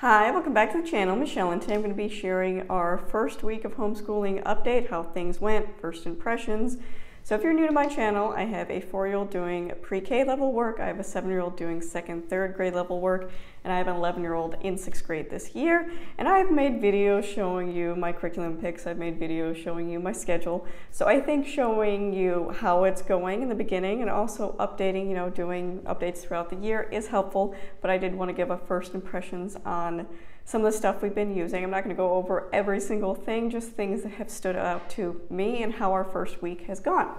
Hi, welcome back to the channel. Michelle, and today I'm going to be sharing our first week of homeschooling update, how things went, first impressions, so if you're new to my channel, I have a four-year-old doing pre-K level work, I have a seven-year-old doing second, third grade level work, and I have an 11-year-old in sixth grade this year. And I've made videos showing you my curriculum picks, I've made videos showing you my schedule. So I think showing you how it's going in the beginning and also updating, you know, doing updates throughout the year is helpful, but I did want to give a first impressions on some of the stuff we've been using. I'm not going to go over every single thing, just things that have stood out to me and how our first week has gone.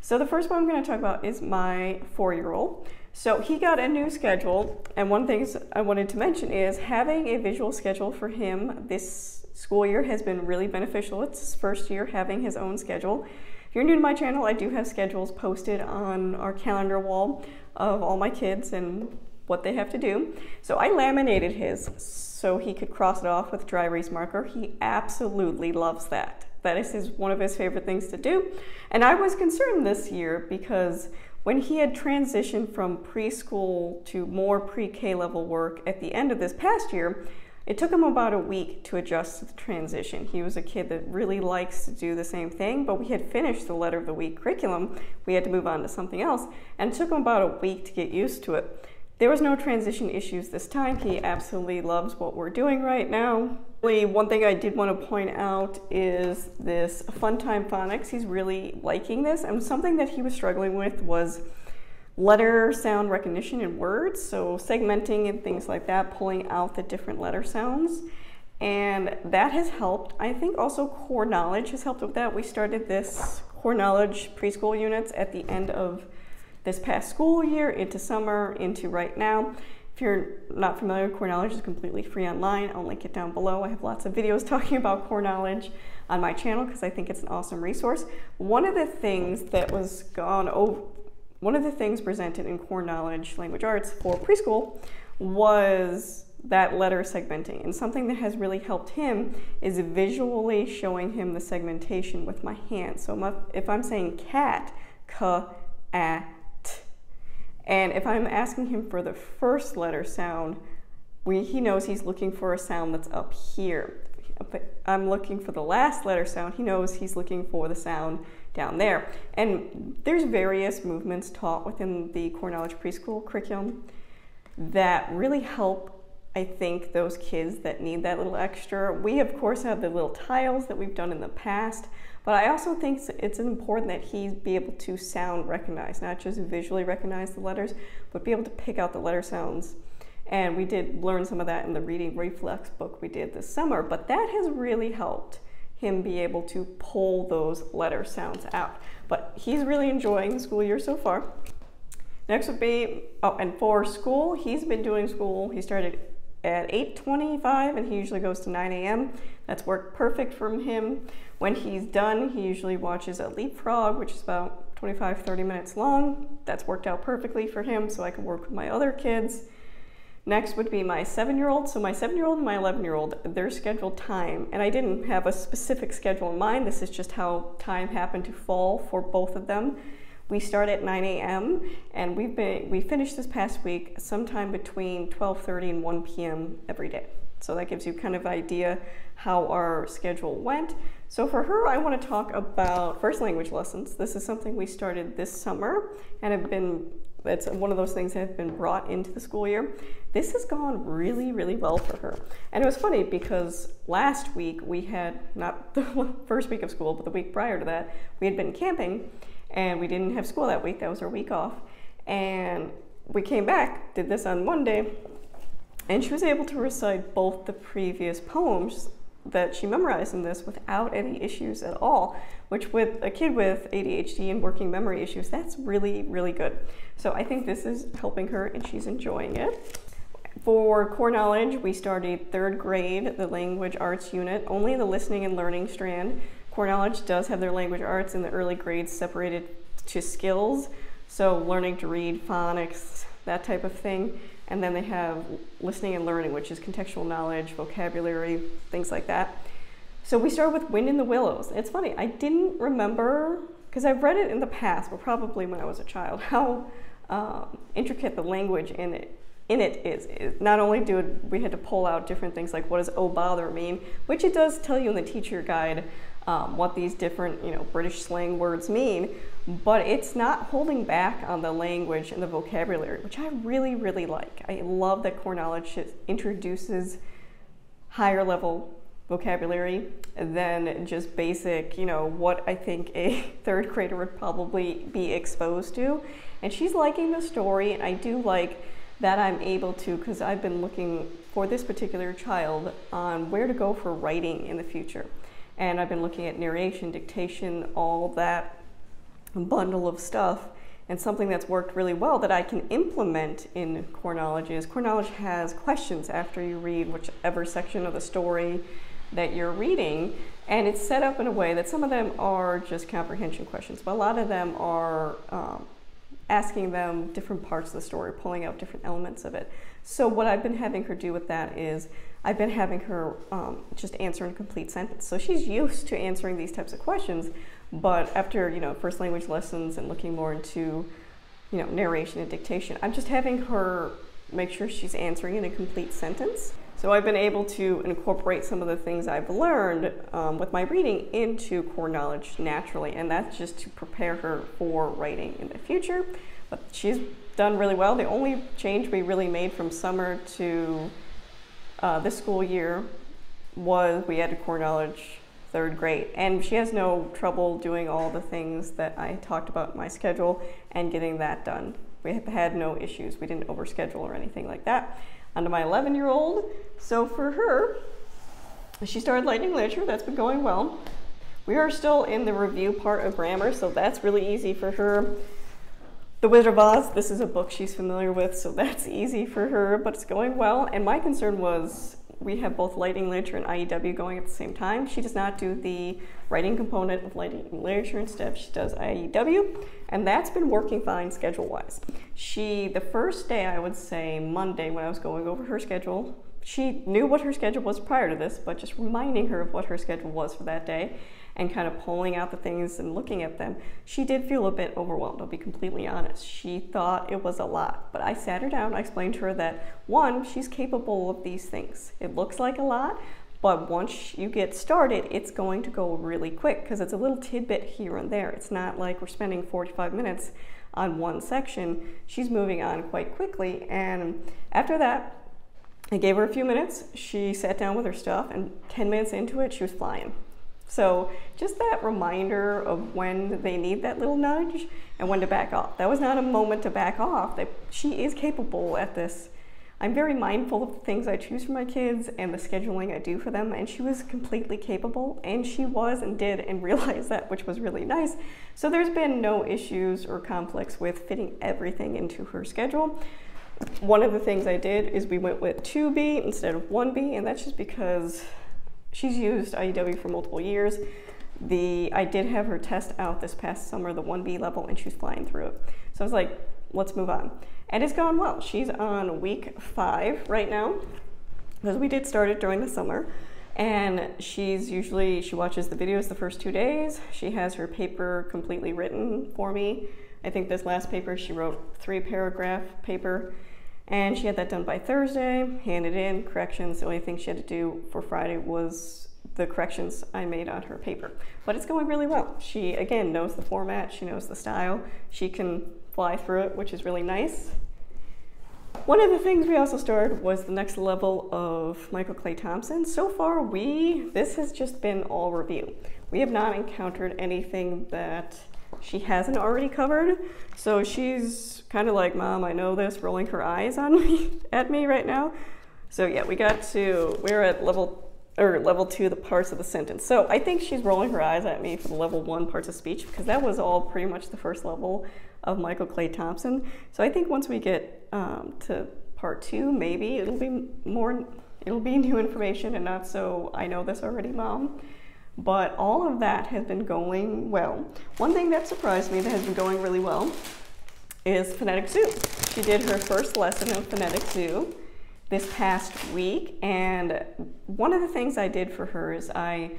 So the first one I'm going to talk about is my four-year-old. So he got a new schedule, and one thing I wanted to mention is having a visual schedule for him this school year has been really beneficial. It's his first year having his own schedule. If you're new to my channel, I do have schedules posted on our calendar wall of all my kids and what they have to do. So I laminated his so he could cross it off with dry erase marker. He absolutely loves that. That is his, one of his favorite things to do. And I was concerned this year because when he had transitioned from preschool to more pre-K level work at the end of this past year, it took him about a week to adjust to the transition. He was a kid that really likes to do the same thing, but we had finished the letter of the week curriculum. We had to move on to something else, and it took him about a week to get used to it. There was no transition issues this time. He absolutely loves what we're doing right now. One thing I did want to point out is this Fun Time Phonics. He's really liking this. And something that he was struggling with was letter sound recognition in words. So segmenting and things like that, pulling out the different letter sounds. And that has helped. I think also core knowledge has helped with that. We started this core knowledge preschool units at the end of this past school year, into summer, into right now. If you're not familiar, Core Knowledge is completely free online. I'll link it down below. I have lots of videos talking about Core Knowledge on my channel because I think it's an awesome resource. One of the things that was gone over, one of the things presented in Core Knowledge Language Arts for preschool was that letter segmenting. And something that has really helped him is visually showing him the segmentation with my hand. So if I'm saying cat, ka, a, and if I'm asking him for the first letter sound, we, he knows he's looking for a sound that's up here. If I'm looking for the last letter sound, he knows he's looking for the sound down there. And there's various movements taught within the Core Knowledge Preschool curriculum that really help I think those kids that need that little extra. We of course have the little tiles that we've done in the past, but I also think it's important that he be able to sound recognize, not just visually recognize the letters, but be able to pick out the letter sounds. And we did learn some of that in the reading reflex book we did this summer, but that has really helped him be able to pull those letter sounds out. But he's really enjoying the school year so far. Next would be, oh, and for school, he's been doing school. He started at 8.25 and he usually goes to 9 a.m. That's worked perfect for him. When he's done, he usually watches a leapfrog, which is about 25, 30 minutes long. That's worked out perfectly for him so I can work with my other kids. Next would be my seven-year-old. So my seven-year-old and my 11-year-old, they're scheduled time. And I didn't have a specific schedule in mind. This is just how time happened to fall for both of them. We start at 9 a.m. and we've been we finished this past week sometime between 12:30 and 1 p.m. every day. So that gives you kind of idea how our schedule went. So for her, I want to talk about first language lessons. This is something we started this summer and have been it's one of those things that have been brought into the school year. This has gone really, really well for her. And it was funny because last week we had, not the first week of school, but the week prior to that, we had been camping and we didn't have school that week. That was our week off. And we came back, did this on Monday, and she was able to recite both the previous poems that she memorized in this without any issues at all, which with a kid with ADHD and working memory issues, that's really, really good. So I think this is helping her and she's enjoying it. For core knowledge, we started third grade, the language arts unit, only the listening and learning strand. Core Knowledge does have their language arts in the early grades separated to skills, so learning to read, phonics, that type of thing. And then they have listening and learning, which is contextual knowledge, vocabulary, things like that. So we started with Wind in the Willows. It's funny, I didn't remember, because I've read it in the past, but probably when I was a child, how um, intricate the language in it in it is, not only do we had to pull out different things like what does oh bother mean, which it does tell you in the teacher guide um, what these different you know British slang words mean, but it's not holding back on the language and the vocabulary, which I really really like. I love that core knowledge introduces higher level vocabulary than just basic, you know, what I think a third grader would probably be exposed to. And she's liking the story, and I do like that I'm able to, because I've been looking for this particular child on where to go for writing in the future. And I've been looking at narration, dictation, all that bundle of stuff. And something that's worked really well that I can implement in Core Knowledge is Core Knowledge has questions after you read whichever section of the story that you're reading. And it's set up in a way that some of them are just comprehension questions, but a lot of them are um, asking them different parts of the story, pulling out different elements of it. So what I've been having her do with that is I've been having her um, just answer in complete sentence. So she's used to answering these types of questions, but after you know first language lessons and looking more into you know narration and dictation, I'm just having her make sure she's answering in a complete sentence. So I've been able to incorporate some of the things I've learned um, with my reading into core knowledge naturally, and that's just to prepare her for writing in the future. But she's done really well. The only change we really made from summer to uh, this school year was we added core knowledge third grade. And she has no trouble doing all the things that I talked about in my schedule and getting that done. We have had no issues. We didn't overschedule or anything like that onto my 11 year old. So for her, she started Lightning Literature. That's been going well. We are still in the review part of grammar, so that's really easy for her. The Wizard of Oz, this is a book she's familiar with, so that's easy for her, but it's going well. And my concern was we have both Lightning Literature and IEW going at the same time. She does not do the writing component of Lightning Literature instead, she does IEW, and that's been working fine schedule-wise. She, the first day, I would say Monday, when I was going over her schedule, she knew what her schedule was prior to this, but just reminding her of what her schedule was for that day and kind of pulling out the things and looking at them, she did feel a bit overwhelmed, I'll be completely honest. She thought it was a lot, but I sat her down, I explained to her that one, she's capable of these things. It looks like a lot, but once you get started, it's going to go really quick because it's a little tidbit here and there. It's not like we're spending 45 minutes on one section. She's moving on quite quickly. And after that, I gave her a few minutes. She sat down with her stuff, and 10 minutes into it, she was flying. So just that reminder of when they need that little nudge and when to back off. That was not a moment to back off. That she is capable at this. I'm very mindful of the things I choose for my kids and the scheduling I do for them, and she was completely capable, and she was and did and realized that, which was really nice. So there's been no issues or conflicts with fitting everything into her schedule. One of the things I did is we went with 2B instead of 1B, and that's just because she's used IEW for multiple years. The I did have her test out this past summer, the 1B level, and she's flying through it. So I was like, let's move on. And it's gone well. She's on week five right now, because we did start it during the summer. And she's usually, she watches the videos the first two days. She has her paper completely written for me. I think this last paper, she wrote three paragraph paper and she had that done by Thursday, handed in, corrections. The only thing she had to do for Friday was the corrections I made on her paper. But it's going really well. She, again, knows the format, she knows the style, she can fly through it, which is really nice. One of the things we also started was the next level of Michael Clay Thompson. So far, we, this has just been all review. We have not encountered anything that she hasn't already covered. So she's kind of like, Mom, I know this, rolling her eyes on me at me right now. So yeah, we got to, we're at level or level two, the parts of the sentence. So I think she's rolling her eyes at me for the level one parts of speech because that was all pretty much the first level of Michael Clay Thompson. So I think once we get um, to part two, maybe it'll be more, it'll be new information and not so I know this already, Mom. But all of that has been going well. One thing that surprised me that has been going really well is Phonetic Zoo. She did her first lesson in Phonetic Zoo this past week, and one of the things I did for her is I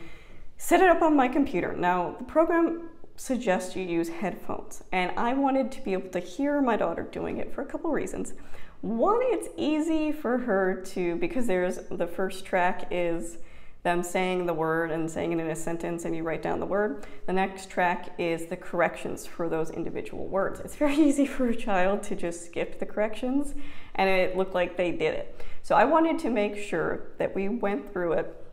set it up on my computer. Now, the program suggests you use headphones, and I wanted to be able to hear my daughter doing it for a couple reasons. One, it's easy for her to, because there's the first track is them saying the word and saying it in a sentence and you write down the word. The next track is the corrections for those individual words. It's very easy for a child to just skip the corrections and it looked like they did it. So I wanted to make sure that we went through it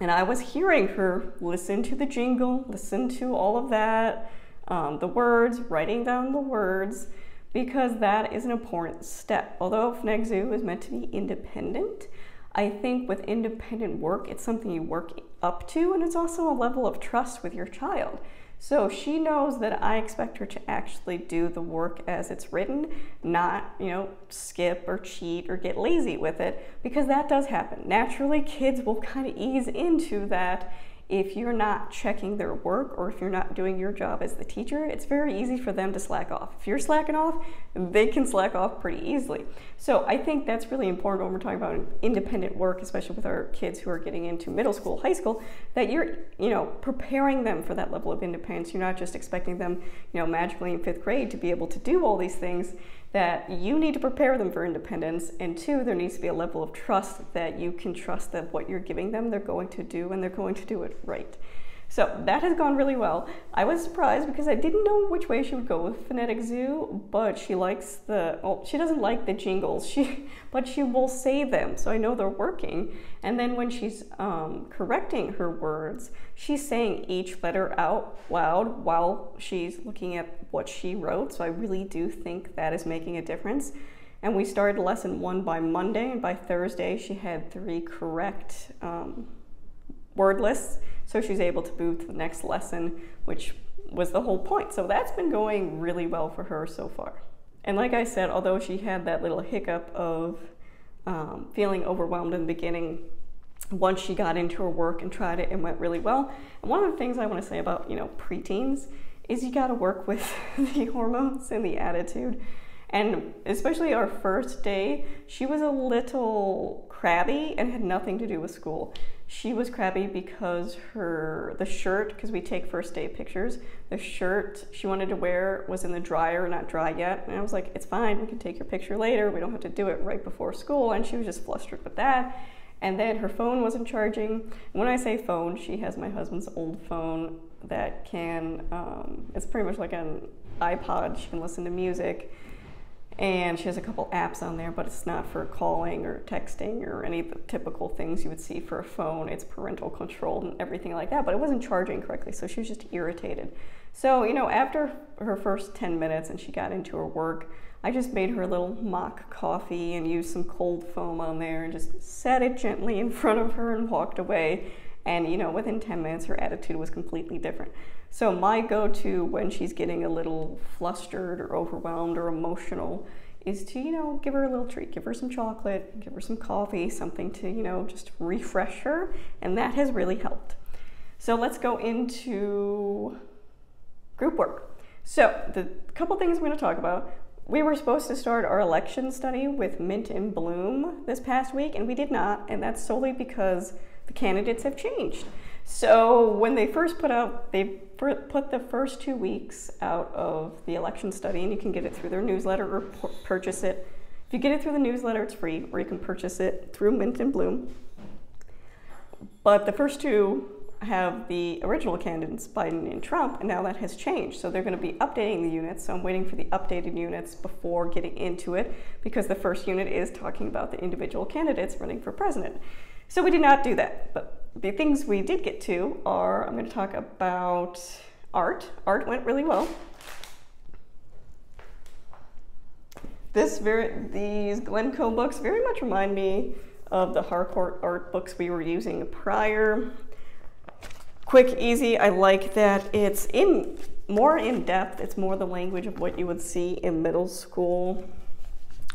and I was hearing her listen to the jingle, listen to all of that, um, the words, writing down the words, because that is an important step. Although Phonetic Zoo is meant to be independent, I think with independent work, it's something you work up to, and it's also a level of trust with your child. So she knows that I expect her to actually do the work as it's written, not, you know, skip or cheat or get lazy with it, because that does happen. Naturally, kids will kind of ease into that if you're not checking their work or if you're not doing your job as the teacher, it's very easy for them to slack off. If you're slacking off, they can slack off pretty easily. So I think that's really important when we're talking about independent work, especially with our kids who are getting into middle school, high school, that you're, you know, preparing them for that level of independence. You're not just expecting them, you know, magically in fifth grade to be able to do all these things that you need to prepare them for independence, and two, there needs to be a level of trust that you can trust that what you're giving them, they're going to do, and they're going to do it right. So that has gone really well. I was surprised because I didn't know which way she would go with Phonetic Zoo, but she likes the, well, she doesn't like the jingles, she, but she will say them, so I know they're working. And then when she's um, correcting her words, she's saying each letter out loud while she's looking at what she wrote, so I really do think that is making a difference. And we started lesson one by Monday, and by Thursday she had three correct um, word lists so she's able to move to the next lesson, which was the whole point. So that's been going really well for her so far. And like I said, although she had that little hiccup of um, feeling overwhelmed in the beginning, once she got into her work and tried it, it went really well. And one of the things I want to say about you know preteens is you got to work with the hormones and the attitude. And especially our first day, she was a little crabby and had nothing to do with school. She was crabby because her the shirt, because we take first day pictures, the shirt she wanted to wear was in the dryer, not dry yet. And I was like, it's fine, we can take your picture later. We don't have to do it right before school. And she was just flustered with that. And then her phone wasn't charging. When I say phone, she has my husband's old phone that can, um, it's pretty much like an iPod. She can listen to music and she has a couple apps on there, but it's not for calling or texting or any of the typical things you would see for a phone. It's parental control and everything like that, but it wasn't charging correctly, so she was just irritated. So, you know, after her first 10 minutes and she got into her work, I just made her a little mock coffee and used some cold foam on there and just set it gently in front of her and walked away. And, you know, within 10 minutes, her attitude was completely different. So my go-to when she's getting a little flustered or overwhelmed or emotional is to, you know, give her a little treat, give her some chocolate, give her some coffee, something to, you know, just refresh her. And that has really helped. So let's go into group work. So the couple things I'm going to talk about. We were supposed to start our election study with Mint in Bloom this past week, and we did not, and that's solely because the candidates have changed. So when they first put out, they put the first two weeks out of the election study, and you can get it through their newsletter or purchase it. If you get it through the newsletter, it's free, or you can purchase it through Mint and Bloom. But the first two have the original candidates, Biden and Trump, and now that has changed. So they're going to be updating the units. So I'm waiting for the updated units before getting into it because the first unit is talking about the individual candidates running for president. So we did not do that. But the things we did get to are I'm going to talk about art. Art went really well. This very these Glencoe books very much remind me of the Harcourt art books we were using prior. Quick, easy. I like that it's in more in depth. It's more the language of what you would see in middle school.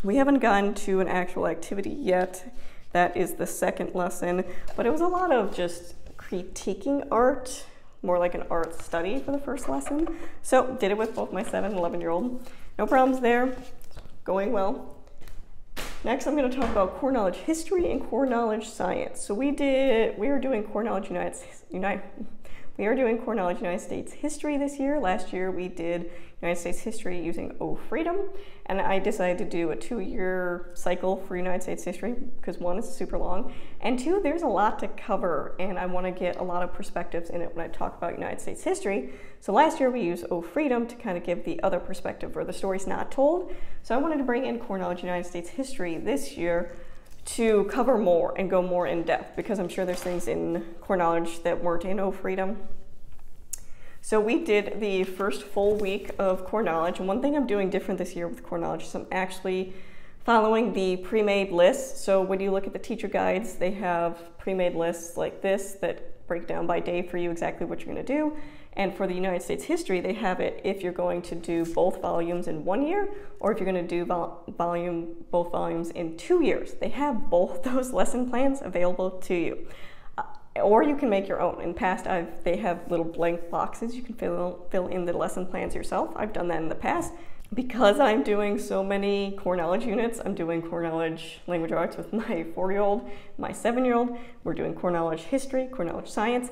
We haven't gotten to an actual activity yet. That is the second lesson, but it was a lot of just critiquing art, more like an art study for the first lesson. So did it with both my 7 and 11 year old. No problems there, going well. Next, I'm going to talk about core knowledge history and core knowledge science. So we did, we were doing core knowledge United, United We are doing core knowledge United States history this year. Last year we did United States history using O Freedom, and I decided to do a two-year cycle for United States history because one, is super long, and two, there's a lot to cover, and I want to get a lot of perspectives in it when I talk about United States history. So last year we used O Freedom to kind of give the other perspective where the story's not told. So I wanted to bring in core knowledge United States history this year to cover more and go more in depth because I'm sure there's things in core knowledge that weren't in O Freedom. So we did the first full week of core knowledge, and one thing I'm doing different this year with core knowledge is I'm actually following the pre-made lists. So when you look at the teacher guides, they have pre-made lists like this that break down by day for you exactly what you're going to do. And for the United States history, they have it if you're going to do both volumes in one year or if you're going to do vol volume both volumes in two years. They have both those lesson plans available to you. Uh, or you can make your own. In past, I've, they have little blank boxes. You can fill, fill in the lesson plans yourself. I've done that in the past. Because I'm doing so many core knowledge units, I'm doing core knowledge language arts with my four-year-old, my seven-year-old. We're doing core knowledge history, core knowledge science.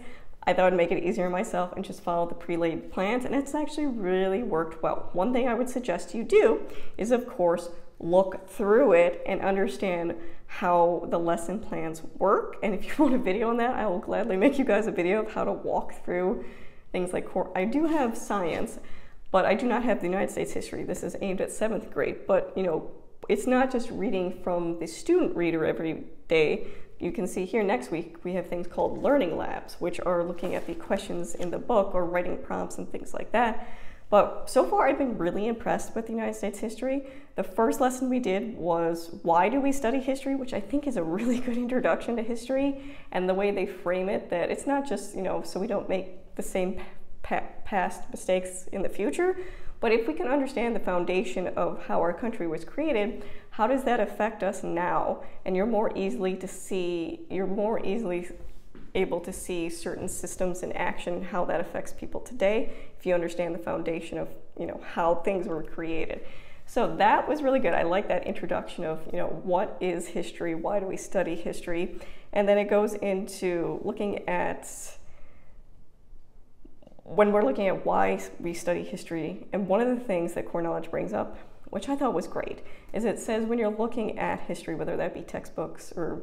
I thought I'd make it easier myself and just follow the pre-laid plans, and it's actually really worked well. One thing I would suggest you do is, of course, look through it and understand how the lesson plans work. And if you want a video on that, I will gladly make you guys a video of how to walk through things like core. I do have science, but I do not have the United States history. This is aimed at seventh grade, but you know, it's not just reading from the student reader every day you can see here next week we have things called learning labs, which are looking at the questions in the book or writing prompts and things like that. But so far, I've been really impressed with the United States history. The first lesson we did was why do we study history, which I think is a really good introduction to history and the way they frame it that it's not just, you know, so we don't make the same past mistakes in the future, but if we can understand the foundation of how our country was created, how does that affect us now? And you're more easily to see, you're more easily able to see certain systems in action, how that affects people today, if you understand the foundation of, you know, how things were created. So that was really good. I like that introduction of, you know, what is history? Why do we study history? And then it goes into looking at when we're looking at why we study history, and one of the things that core knowledge brings up, which I thought was great, is it says when you're looking at history, whether that be textbooks or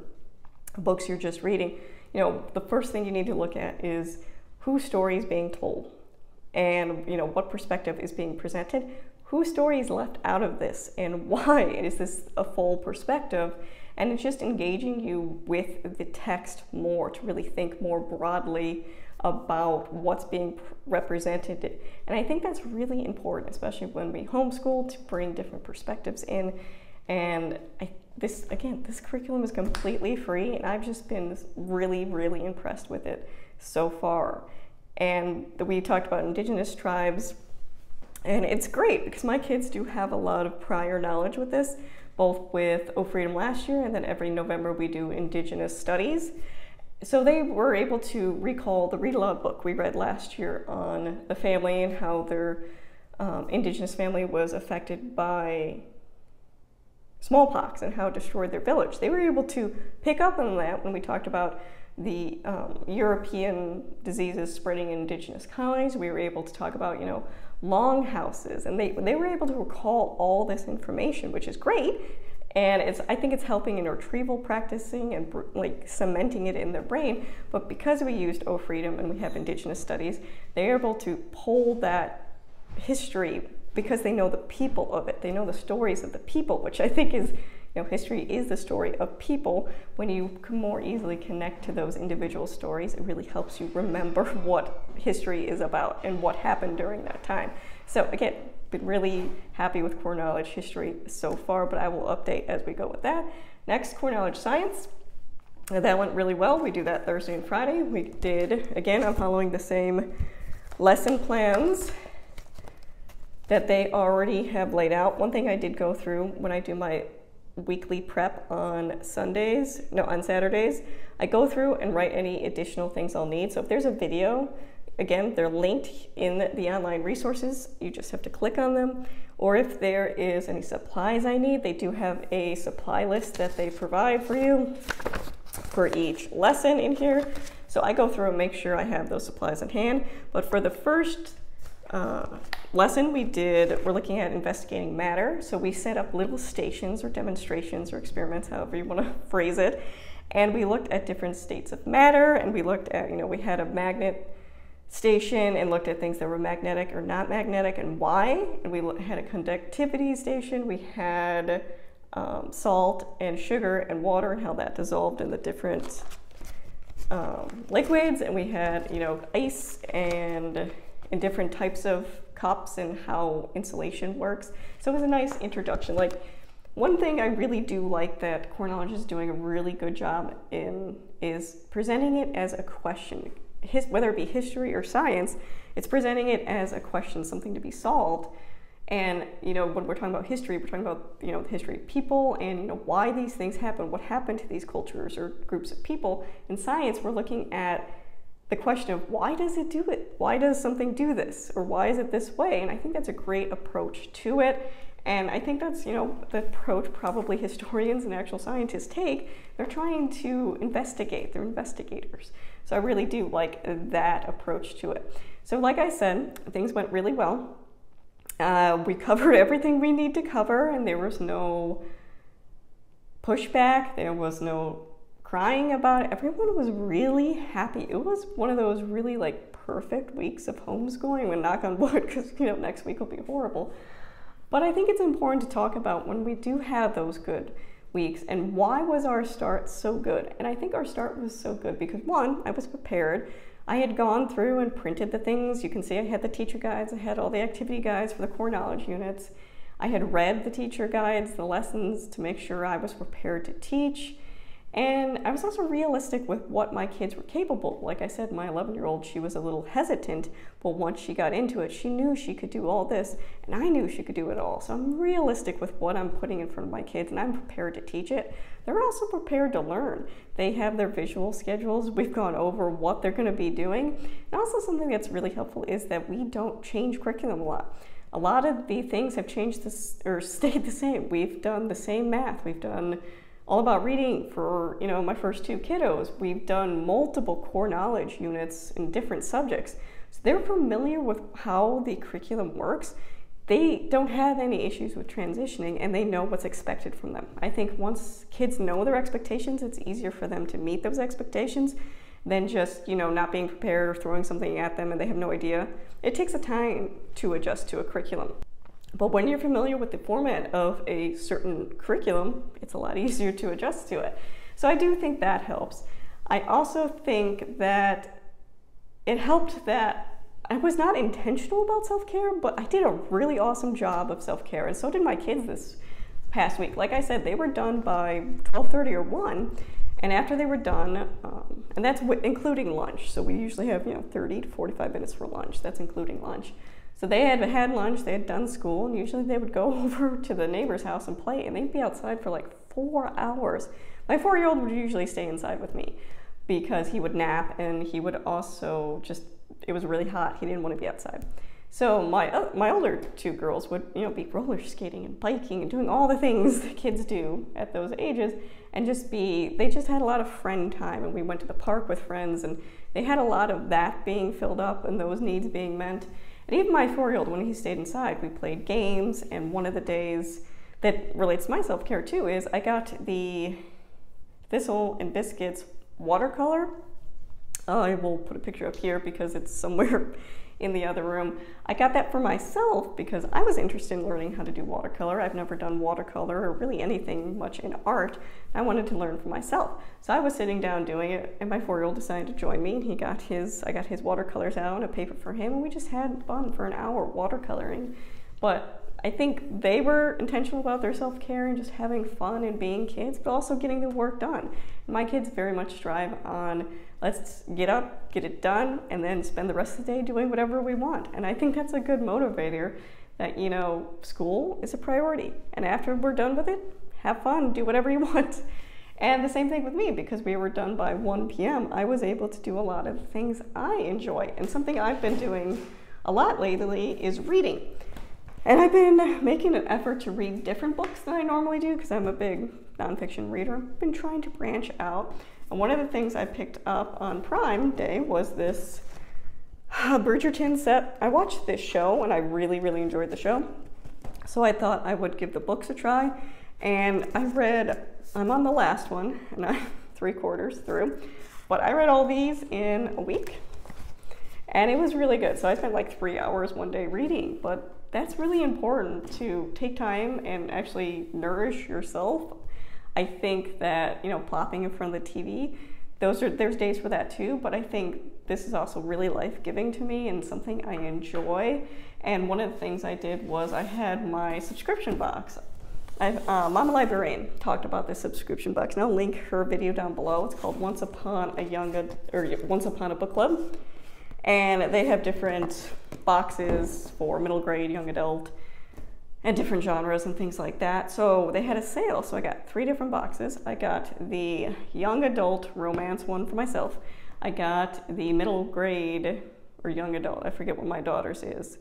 books you're just reading, you know, the first thing you need to look at is whose story is being told and, you know, what perspective is being presented, whose story is left out of this, and why is this a full perspective? And it's just engaging you with the text more to really think more broadly about what's being represented. And I think that's really important, especially when we homeschool, to bring different perspectives in. And I, this, again, this curriculum is completely free, and I've just been really, really impressed with it so far. And we talked about indigenous tribes, and it's great because my kids do have a lot of prior knowledge with this, both with O Freedom last year, and then every November we do indigenous studies so they were able to recall the read aloud book we read last year on the family and how their um, indigenous family was affected by smallpox and how it destroyed their village. They were able to pick up on that when we talked about the um, European diseases spreading in indigenous colonies. We were able to talk about, you know, longhouses, and they, they were able to recall all this information, which is great and it's I think it's helping in retrieval practicing and like cementing it in their brain. But because we used O Freedom and we have Indigenous studies, they're able to pull that history because they know the people of it. They know the stories of the people, which I think is you know, history is the story of people. When you can more easily connect to those individual stories, it really helps you remember what history is about and what happened during that time. So again, been really happy with core knowledge history so far, but I will update as we go with that. Next, core knowledge science. That went really well. We do that Thursday and Friday. We did, again, I'm following the same lesson plans that they already have laid out. One thing I did go through when I do my weekly prep on Sundays, no, on Saturdays, I go through and write any additional things I'll need. So if there's a video Again, they're linked in the online resources. You just have to click on them. Or if there is any supplies I need, they do have a supply list that they provide for you for each lesson in here. So I go through and make sure I have those supplies at hand. But for the first uh, lesson we did, we're looking at investigating matter. So we set up little stations or demonstrations or experiments, however you want to phrase it. And we looked at different states of matter and we looked at, you know, we had a magnet station and looked at things that were magnetic or not magnetic and why. And we had a conductivity station. We had um, salt and sugar and water and how that dissolved in the different um, liquids. And we had, you know, ice and, and different types of cups and how insulation works. So it was a nice introduction. Like one thing I really do like that Core Knowledge is doing a really good job in is presenting it as a question his, whether it be history or science, it's presenting it as a question, something to be solved. And you know, when we're talking about history, we're talking about you know the history of people and you know why these things happen, what happened to these cultures or groups of people. In science, we're looking at the question of why does it do it? Why does something do this? Or why is it this way? And I think that's a great approach to it. And I think that's, you know, the approach probably historians and actual scientists take. They're trying to investigate, they're investigators. So I really do like that approach to it. So, like I said, things went really well. Uh, we covered everything we need to cover, and there was no pushback, there was no crying about it. Everyone was really happy. It was one of those really like perfect weeks of homeschooling. We knock on wood because you know next week will be horrible. But I think it's important to talk about when we do have those good weeks and why was our start so good? And I think our start was so good because one, I was prepared. I had gone through and printed the things. You can see I had the teacher guides, I had all the activity guides for the core knowledge units. I had read the teacher guides, the lessons to make sure I was prepared to teach. And I was also realistic with what my kids were capable. Like I said, my 11 year old, she was a little hesitant, but once she got into it, she knew she could do all this, and I knew she could do it all. So I'm realistic with what I'm putting in front of my kids, and I'm prepared to teach it. They're also prepared to learn. They have their visual schedules. We've gone over what they're going to be doing. And also, something that's really helpful is that we don't change curriculum a lot a lot of the things have changed this or stayed the same. We've done the same math. We've done all about reading for you know my first two kiddos. We've done multiple core knowledge units in different subjects. So they're familiar with how the curriculum works. They don't have any issues with transitioning and they know what's expected from them. I think once kids know their expectations, it's easier for them to meet those expectations than just, you know, not being prepared or throwing something at them and they have no idea. It takes a time to adjust to a curriculum. But when you're familiar with the format of a certain curriculum, it's a lot easier to adjust to it. So I do think that helps. I also think that it helped that I was not intentional about self-care, but I did a really awesome job of self-care, and so did my kids this past week. Like I said, they were done by 12:30 or 1, and after they were done, um, and that's including lunch. So we usually have you know 30 to 45 minutes for lunch. That's including lunch. So they had had lunch, they had done school, and usually they would go over to the neighbor's house and play, and they'd be outside for like four hours. My four year old would usually stay inside with me because he would nap and he would also just, it was really hot. He didn't want to be outside. So my uh, my older two girls would you know be roller skating and biking and doing all the things that kids do at those ages, and just be they just had a lot of friend time and we went to the park with friends and they had a lot of that being filled up and those needs being met. And even my four year old, when he stayed inside, we played games. And one of the days that relates to my self care too is I got the Thistle and Biscuits watercolor. I will put a picture up here because it's somewhere in the other room. I got that for myself because I was interested in learning how to do watercolor. I've never done watercolor or really anything much in art. I wanted to learn for myself. So I was sitting down doing it and my four-year-old decided to join me and he got his, I got his watercolors out and a paper for him and we just had fun for an hour watercoloring. But I think they were intentional about their self care and just having fun and being kids, but also getting the work done. My kids very much strive on let's get up, get it done, and then spend the rest of the day doing whatever we want. And I think that's a good motivator that, you know, school is a priority. And after we're done with it, have fun, do whatever you want. And the same thing with me, because we were done by 1 p.m., I was able to do a lot of things I enjoy. And something I've been doing a lot lately is reading. And I've been making an effort to read different books than I normally do because I'm a big nonfiction reader. I've been trying to branch out. And one of the things I picked up on Prime Day was this Bridgerton set. I watched this show and I really, really enjoyed the show. So I thought I would give the books a try. And I read, I'm on the last one, and I'm three quarters through. But I read all these in a week. And it was really good. So I spent like three hours one day reading. But that's really important to take time and actually nourish yourself. I think that, you know, plopping in front of the TV, those are there's days for that too, but I think this is also really life-giving to me and something I enjoy. And one of the things I did was I had my subscription box. I've, uh, Mama Librarian talked about this subscription box, and I'll link her video down below. It's called Once Upon a Young or Once Upon a Book Club, and they have different boxes for middle grade, young adult, and different genres and things like that. So they had a sale, so I got three different boxes. I got the young adult romance one for myself. I got the middle grade or young adult, I forget what my daughter's is,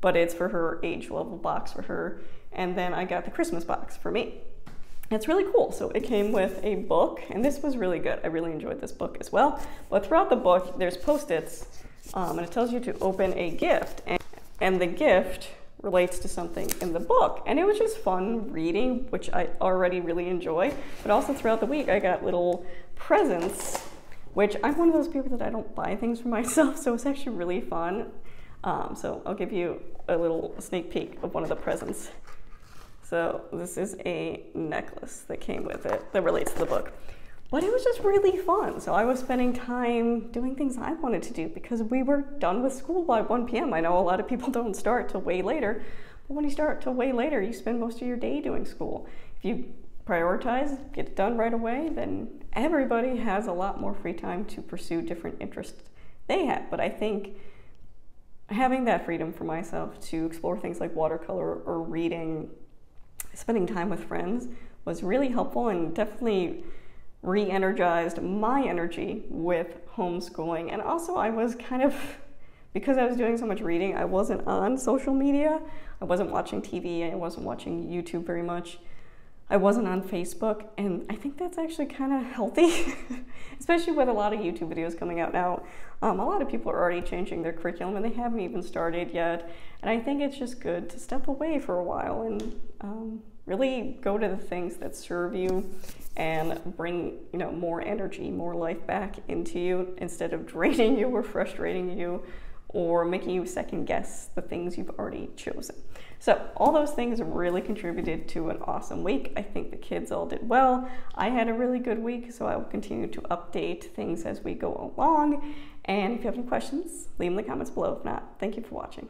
but it's for her age level box for her. And then I got the Christmas box for me. It's really cool. So it came with a book, and this was really good. I really enjoyed this book as well. But throughout the book, there's post-its um, and it tells you to open a gift. And, and the gift relates to something in the book. And it was just fun reading, which I already really enjoy. But also throughout the week, I got little presents, which I'm one of those people that I don't buy things for myself. So it's actually really fun. Um, so I'll give you a little sneak peek of one of the presents. So this is a necklace that came with it that relates to the book. But it was just really fun. So I was spending time doing things I wanted to do because we were done with school by 1 p.m. I know a lot of people don't start till way later, but when you start till way later, you spend most of your day doing school. If you prioritize, get it done right away, then everybody has a lot more free time to pursue different interests they have. But I think having that freedom for myself to explore things like watercolor or reading, spending time with friends was really helpful and definitely re energized my energy with homeschooling. And also, I was kind of, because I was doing so much reading, I wasn't on social media. I wasn't watching TV. I wasn't watching YouTube very much. I wasn't on Facebook, and I think that's actually kind of healthy, especially with a lot of YouTube videos coming out now. Um, a lot of people are already changing their curriculum, and they haven't even started yet. And I think it's just good to step away for a while and um, really go to the things that serve you and bring you know more energy more life back into you instead of draining you or frustrating you or making you second guess the things you've already chosen. So all those things really contributed to an awesome week. I think the kids all did well. I had a really good week so i will continue to update things as we go along. And if you have any questions leave them in the comments below. If not thank you for watching